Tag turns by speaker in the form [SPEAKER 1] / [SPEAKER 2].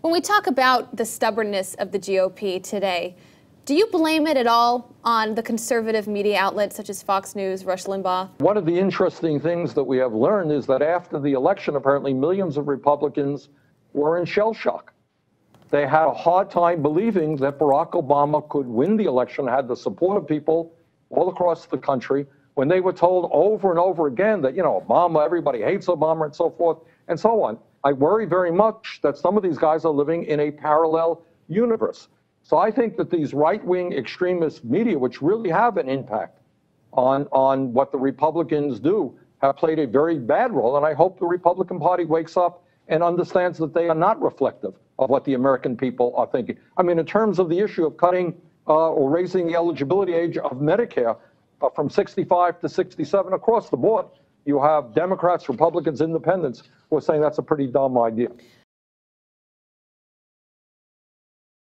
[SPEAKER 1] When we talk about the stubbornness of the GOP today, do you blame it at all on the conservative media outlets such as Fox News, Rush Limbaugh?
[SPEAKER 2] One of the interesting things that we have learned is that after the election, apparently millions of Republicans were in shell shock. They had a hard time believing that Barack Obama could win the election, had the support of people all across the country, when they were told over and over again that, you know, Obama, everybody hates Obama and so forth and so on. I worry very much that some of these guys are living in a parallel universe. So I think that these right-wing extremist media, which really have an impact on, on what the Republicans do, have played a very bad role. And I hope the Republican Party wakes up and understands that they are not reflective of what the American people are thinking. I mean, in terms of the issue of cutting uh, or raising the eligibility age of Medicare uh, from 65 to 67 across the board, you have Democrats, Republicans, Independents who are saying that's a pretty dumb idea.